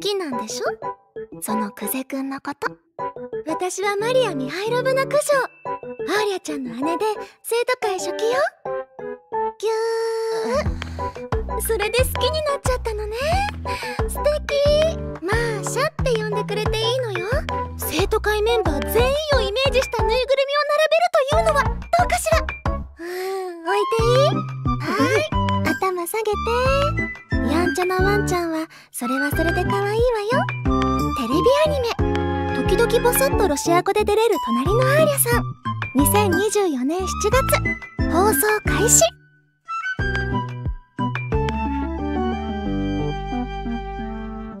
きなんでしょ？その久世くんのこと。私はマリア・ミハイロブナ九条アーリャちゃんの姉で生徒会初期よ。ぎゅー。それで好きになっちゃったのね。素敵。マーシャって呼んでくれていいのよ。生徒会メンバー全員をイメージしたぬいぐるみを並べるというのはどうかしら？うん置いていい？はい。頭下げて。んちゃなワンちゃんはそれはそれで可愛いわよ。テレビアニメ。時々ボソッとロシア語で出れる隣のアーリャさん。2024年7月。放送開始。